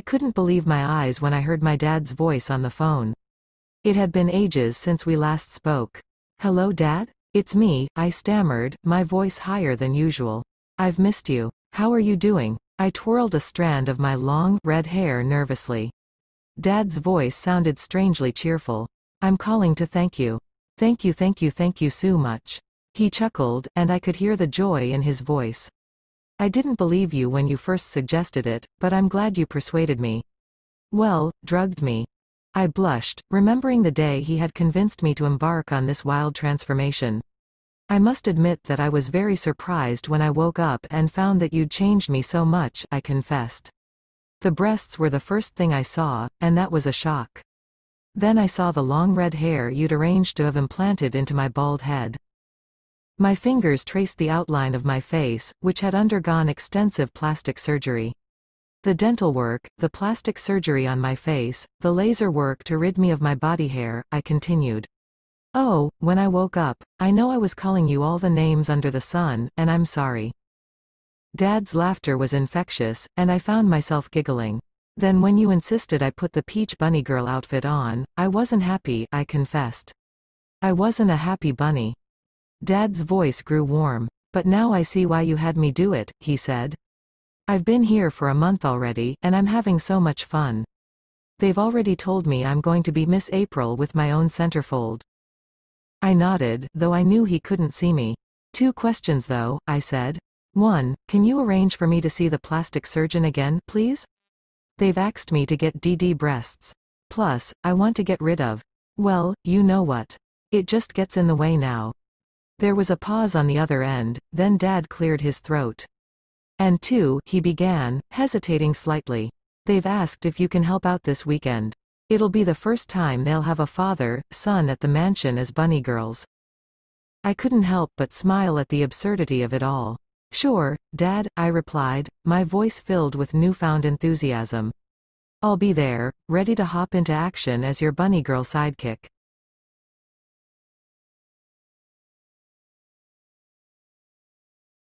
I couldn't believe my eyes when I heard my dad's voice on the phone. It had been ages since we last spoke. Hello dad? It's me, I stammered, my voice higher than usual. I've missed you. How are you doing? I twirled a strand of my long, red hair nervously. Dad's voice sounded strangely cheerful. I'm calling to thank you. Thank you thank you thank you so much. He chuckled, and I could hear the joy in his voice. I didn't believe you when you first suggested it, but I'm glad you persuaded me. Well, drugged me. I blushed, remembering the day he had convinced me to embark on this wild transformation. I must admit that I was very surprised when I woke up and found that you'd changed me so much, I confessed. The breasts were the first thing I saw, and that was a shock. Then I saw the long red hair you'd arranged to have implanted into my bald head. My fingers traced the outline of my face, which had undergone extensive plastic surgery. The dental work, the plastic surgery on my face, the laser work to rid me of my body hair, I continued. Oh, when I woke up, I know I was calling you all the names under the sun, and I'm sorry. Dad's laughter was infectious, and I found myself giggling. Then when you insisted I put the peach bunny girl outfit on, I wasn't happy, I confessed. I wasn't a happy bunny. Dad's voice grew warm. But now I see why you had me do it, he said. I've been here for a month already, and I'm having so much fun. They've already told me I'm going to be Miss April with my own centerfold. I nodded, though I knew he couldn't see me. Two questions though, I said. One, can you arrange for me to see the plastic surgeon again, please? They've asked me to get DD breasts. Plus, I want to get rid of. Well, you know what. It just gets in the way now. There was a pause on the other end, then Dad cleared his throat. And two, he began, hesitating slightly. They've asked if you can help out this weekend. It'll be the first time they'll have a father, son at the mansion as bunny girls. I couldn't help but smile at the absurdity of it all. Sure, Dad, I replied, my voice filled with newfound enthusiasm. I'll be there, ready to hop into action as your bunny girl sidekick.